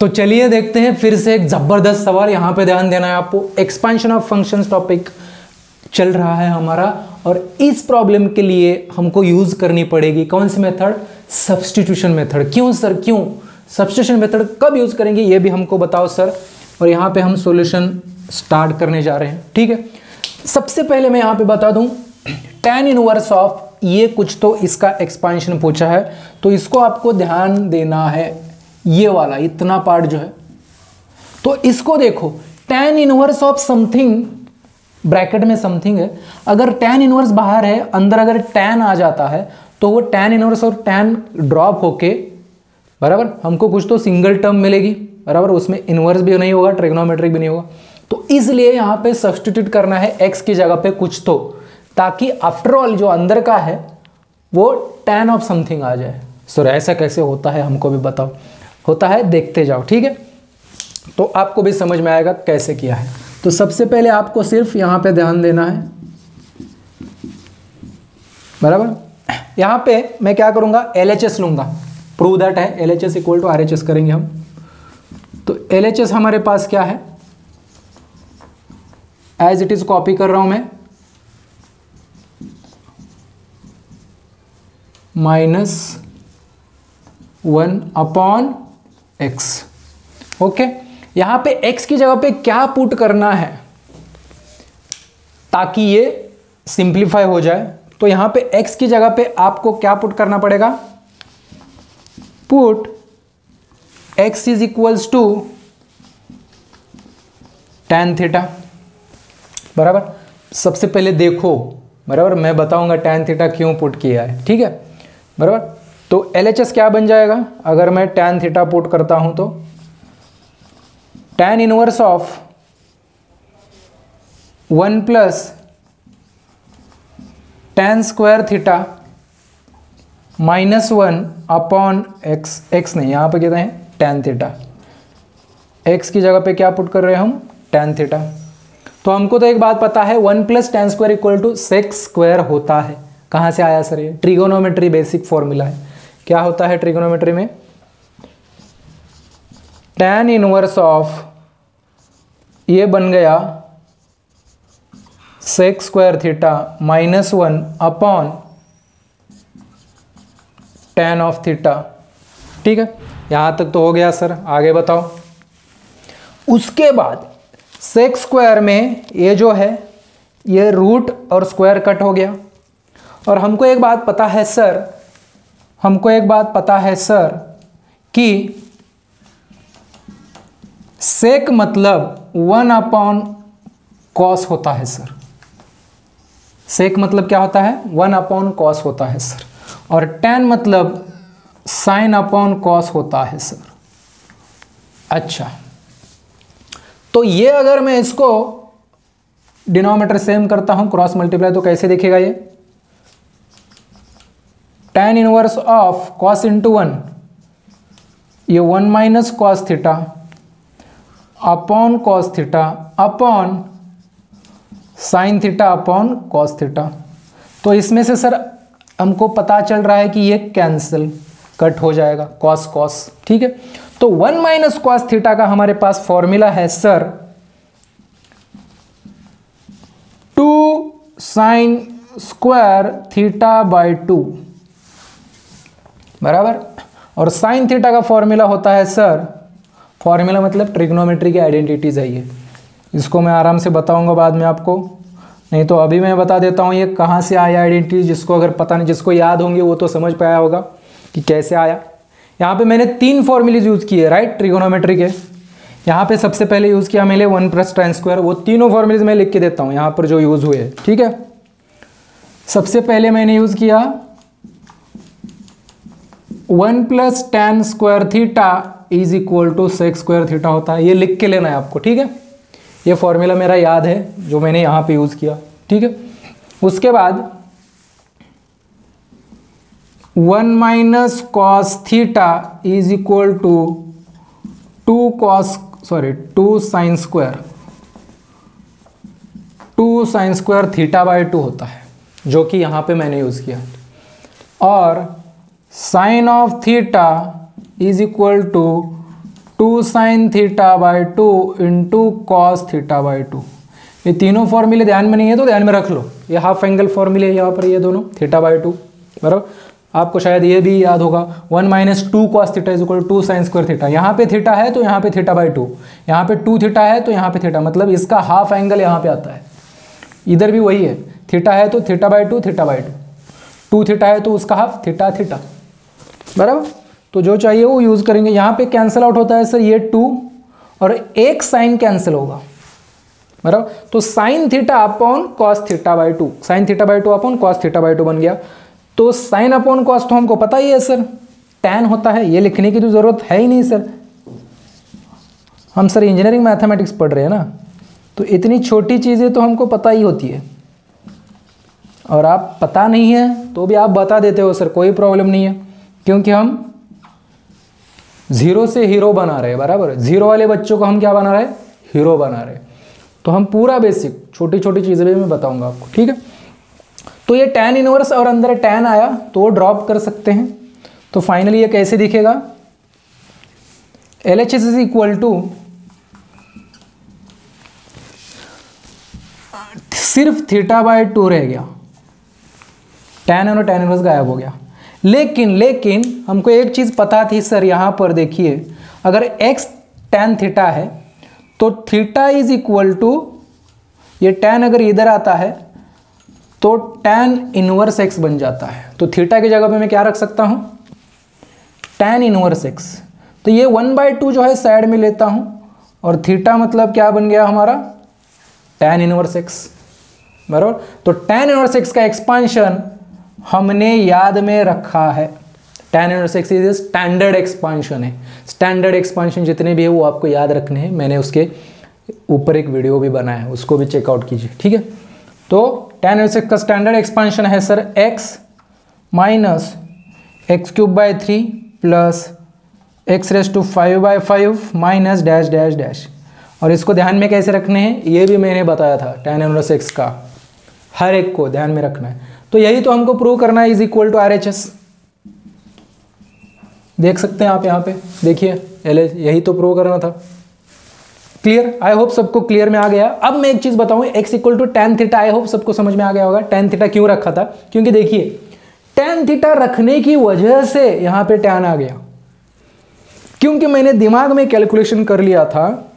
तो चलिए देखते हैं फिर से एक ज़बरदस्त सवाल यहाँ पे ध्यान देना है आपको। एक्सपेंशन ऑफ़ फ़ंक्शंस टॉपिक चल रहा है हमारा और इस प्रॉब्लम के लिए हमको यूज़ करनी पड़ेगी कौन सी मेथड सब्सटीट्यूशन मेथड क्यों सर क्यों? सब्सटीट्यूशन मेथड कब यूज़ करेंगे ये भी हमको बताओ सर और यहाँ पे हम सॉल्यूशन स्टार्ट करने जा रहे हैं। ठीक है? सबसे पहले मैं यहाँ पे बता दूँ टेन इनवर्स ऑफ़ ये कुछ तो इसका एक्सपांशन पूछा है। तो इसको आपको ध्यान देना है। ये वाला, इतना पार्ट जो है। तो इसको देखो tan inverse of something bracket में समथिंग है। अगर टेन इनवर्स बाहर है, अंदर अगर टेन आ जाता है तो वो टेन इनवर्स और टेन ड्रॉप होके, बराबर, हमको कुछ तो सिंगल टर्म मिलेगी। बराबर, उसमें इनवर्स भी नहीं होगा ट्रिग्नोमेट्रिक भी नहीं होगा। तो इसलिए यहाँ पे सब्सटीट्यूट करना है एक्स की जगह पे कुछ तो ताकि आफ्टर ऑल जो अंदर का है, वो टेन ऑफ़ समथिंग आ जाए। सर ऐसा कैसे होता है, हमको भी बताओ। होता है, देखते जाओ, ठीक है? तो आपको भी समझ में आएगा कैसे किया है। तो सबसे पहले आपको सिर्फ़ यहाँ पे ध्यान देना है। बराबर? यहाँ पे मैं क्या करूँगा? एल एच एस लूँगा। प्रूव दैट है। L H S equal to R H S करेंगे हम। तो एल एच एस हमारे पास क्या है? एज इट इज़ कॉपी कर रहा हूँ मैं। Minus one upon X okay यहाँ पे x की जगह पे क्या पुट करना है? ताकि ये सिंप्लीफाई हो जाए तो यहाँ पे x की जगह पे आपको क्या पुट करना पड़ेगा? Put x is equals to tan theta बराबर? सबसे पहले देखो। बराबर? मैं बताऊँगा टेन थीटा क्यों पुट किया है। ठीक है? बराबर? तो एलएचएस क्या बन जाएगा? अगर मैं टेन थीटा पुट करता हूँ तो? tan inverse of one plus tan square theta minus one upon X X नहीं, यहाँ पे कहते हैं? टेन थीटा एक्स की जगह पे क्या पुट कर रहे हैं हम? टेन थीटा तो हमको तो एक बात पता है one plus tan square equal to sec square होता है। कहाँ से आया सर ये? ट्रिगोनोमेट्री बेसिक फॉर्मूला है। क्या होता है ट्रिगोनोमेट्री में? टेन इनवर्स ऑफ़ ये बन गया sec square theta minus one upon tan of theta ठीक है? यहाँ तक तो हो गया सर, आगे बताओ। उसके बाद सेक्स स्क्वायर में ये जो है, ये रूट और स्क्वायर कट हो गया। और हमको एक बात पता है, सर हमको एक बात पता है, सर, कि सेक मतलब वन अपॉन कॉस होता है, सर। सेक मतलब क्या होता है? वन अपॉन कॉस होता है, सर। और टेन मतलब साइन अपॉन कॉस होता है, सर। अच्छा। तो ये अगर मैं इसको डिनोमीटर सेम करता हूँ क्रॉस मल्टीप्लाई तो कैसे देखेगा ये? Tan inverse of cos into one ये one minus cos theta upon cos theta upon sine theta upon cos theta तो इसमें से सर हमको पता चल रहा है कि ये कैंसिल कट हो जाएगा कॉस कॉस ठीक है? तो वन माइनस कॉस थीटा का हमारे पास फॉर्मूला है sir two sine square theta by two बराबर? और साइन थीटा का फॉर्मूला होता है सर फॉर्मूला मतलब ट्रिग्नोमेट्री की आइडेंटिटीज है ये। इसको मैं आराम से बताऊँगा बाद में आपको। नहीं तो अभी मैं बता देता हूँ ये कहाँ से आया आइडेंटिटी जिसको अगर पता नहीं, जिसको याद होंगे, वो तो समझ पाया होगा कि कैसे आया। यहाँ पे मैंने तीन फॉर्मूलेज यूज़ किए राइट ट्रिगोनोमेट्री के? यहाँ पे सबसे पहले यूज़ किया मैंने वन प्लस टेन स्क्वायर वो तीनों फॉर्मूलेज मैं लिख के देता हूँ, यहाँ पर जो यूज़ हुए, ठीक है? सबसे पहले मैंने यूज़ किया one plus tan square theta is equal to sec square theta होता है। ये लिख के लेना है आपको, ठीक है? ये फॉर्मूला मेरा याद है, जो मैंने यहाँ पे यूज़ किया, ठीक है? उसके बाद one minus cos theta is equal to two cos sorry two sine square, two sine square theta by two होता है, जो कि यहाँ पे मैंने यूज़ किया। और sine of theta is equal to two sine theta by two into cos theta by two ये तीनों फॉर्मूले ध्यान में नहीं है तो ध्यान में रख लो। ये हाफ़ एंगल फॉर्मूले यहाँ पर, ये दोनों थीटा बाई टू बराबर? आपको शायद ये भी याद होगा one minus two cos theta is equal to sine square theta यहाँ पे थीटा है तो यहाँ पे थीटा बाई टू यहाँ पे टू थीटा है तो यहाँ पे थीटा मतलब इसका हाफ़ एंगल यहाँ पे आता है। इधर भी वही है। थीटा है तो theta by two theta by two two theta है तो उसका हाफ़ थीटा थीटा बराबर? तो जो चाहिए वो यूज़ करेंगे। यहाँ पे कैंसिल आउट होता है सर ये टू और एक साइन कैंसिल होगा। बराबर? तो sine theta upon cos theta by two sine theta by two upon cos theta by two बन गया। तो साइन अपॉन कॉस तो हमको पता ही है सर टेन होता है। ये लिखने की तो ज़रूरत है ही नहीं सर हम सर इंजीनियरिंग मैथमेटिक्स पढ़ रहे हैं ना। तो इतनी छोटी चीज़ें तो हमको पता ही होती है। और आप पता नहीं है तो भी आप बता देते हो सर कोई प्रॉब्लम नहीं है। क्योंकि हम ज़ीरो से हीरो बना रहे हैं, बराबर? ज़ीरो वाले बच्चों को हम क्या बना रहे हीरो बना रहे तो हम पूरा बेसिक छोटी छोटी चीज़ें भी मैं बताऊँगा आपको, ठीक है? तो ये टेन इनवर्स और अंदर टेन आया तो ड्रॉप कर सकते हैं। तो फाइनली ये कैसे दिखेगा? L H is equal to सिर्फ़ थीटा बाय टू रह गया। टेन और टेन इनवर्स गायब हो गया। लेकिन लेकिन, हमको एक चीज़ पता थी, सर, यहाँ पर देखिए, अगर x टेन थीटा है तो थीटा इज़ इक्वल टू ये टेन अगर इधर आता है तो टेन इनवर्स एक्स बन जाता है। तो थीटा की जगह पे मैं क्या रख सकता हूँ? टेन इनवर्स एक्स तो ये वन बाई टू जो है साइड में लेता हूँ, और थीटा मतलब क्या बन गया हमारा? टेन इनवर्स एक्स बराबर? तो टेन इनवर्स एक्स का एक्सपांशन हमने याद में रखा है। Tan inverse X is standard expansion है। स्टैंडर्ड एक्सपांशन जितने भी है, वो आपको याद रखने हैं। मैंने उसके ऊपर एक वीडियो भी बनाया है, उसको भी चेकआउट कीजिए, ठीक है? तो टेन इनवर्स सिक्स का स्टैंडर्ड एक्सपांशन है sir X minus X cube by three plus X raise to five by five minus dash dash dash और इसको ध्यान में कैसे रखने हैं? ये भी मैंने बताया था टेन इनवर्स एक्स का। हर एक को ध्यान में रखना है। तो यही तो हमको प्रूव करना है is equal to R H S देख सकते हैं आप यहाँ पे। देखिए एलएच यही तो प्रूव करना था। क्लियर आई होप सबको क्लियर में आ गया। अब मैं एक चीज़ बताऊँ X equal to tan theta I hope सबको समझ में आ गया होगा। टेन थीटा क्यों रखा था? क्योंकि देखिए टेन थीटा रखने की वजह से यहाँ पे टेन आ गया। क्योंकि मैंने दिमाग में कैलकुलेशन कर लिया था।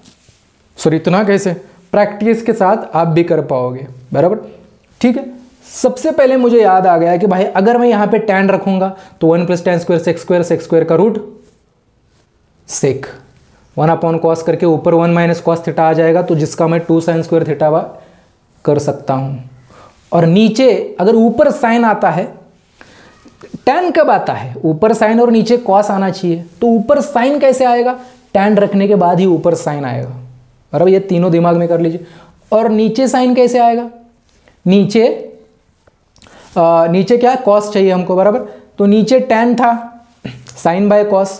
सर इतना कैसे? प्रैक्टिस के साथ आप भी कर पाओगे। बराबर? ठीक है? सबसे पहले मुझे याद आ गया कि भाई, अगर मैं यहाँ पे टेन रखूँगा तो one plus tan square sec square sec square का root sec one upon cos करके ऊपर वन माइनस कॉस थीटा आ जाएगा तो जिसका मैं टू साइन स्क्वायर थीटा कर सकता हूँ। और नीचे, अगर ऊपर साइन आता है टेन कब आता है? ऊपर साइन और नीचे कॉस आना चाहिए। तो ऊपर साइन कैसे आएगा? टेन रखने के बाद ही ऊपर साइन आएगा। बराबर, ये तीनों दिमाग में कर लीजिए। और नीचे साइन कैसे आएगा? नीचे नीचे क्या है? कॉस चाहिए हमको, बराबर? तो नीचे टेन था साइन बाय कॉस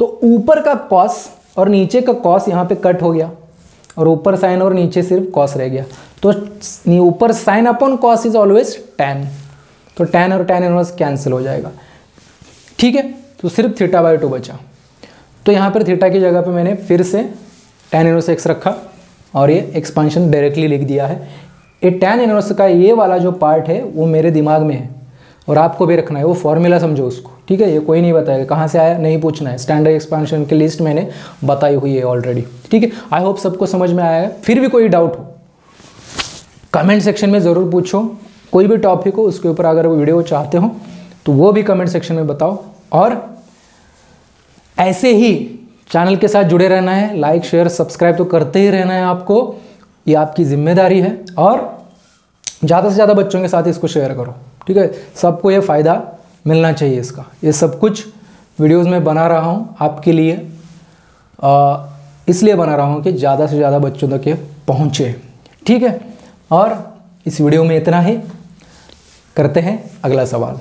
तो ऊपर का कॉस और नीचे का कॉस यहाँ पे कट हो गया, और ऊपर साइन और नीचे सिर्फ़ कॉस रह गया। तो ऊपर sine upon cos is always tan तो टेन और टेन इनवर्स कैंसिल हो जाएगा। ठीक है? तो सिर्फ़ थीटा बाई टू बचा। तो यहाँ पर थीटा की जगह पे मैंने फिर से टेन इनवर्स एक्स रखा, और ये एक्सपांशन डायरेक्टली लिख दिया है। ये टेन इनवर्स का ये वाला जो पार्ट है, वो मेरे दिमाग में है। और आपको भी रखना है, वो फॉर्मूला समझो उसको। ठीक है? ये कोई नहीं बताएगा, कहाँ से आया, नहीं पूछना है। स्टैंडर्ड एक्सपांशन की लिस्ट मैंने बताई हुई है ऑलरेडी ठीक है? आई होप सबको समझ में आया है। फिर भी कोई डाउट हो कमेंट सेक्शन में ज़रूर पूछो। कोई भी टॉपिक हो, उसके ऊपर अगर वो वीडियो चाहते हो तो वो भी कमेंट सेक्शन में बताओ। और ऐसे ही चैनल के साथ जुड़े रहना है। लाइक शेयर सब्सक्राइब तो करते ही रहना है आपको। ये आपकी ज़िम्मेदारी है। और ज़्यादा से ज़्यादा बच्चों के साथ इसको शेयर करो, ठीक है? सबको ये फ़ायदा मिलना चाहिए इसका। ये सब कुछ वीडियोज़ में बना रहा हूँ आपके लिए इसलिए बना रहा हूँ कि ज़्यादा से ज़्यादा बच्चों तक ये पहुँचे, ठीक है? और इस वीडियो में इतना ही। करते हैं अगला सवाल।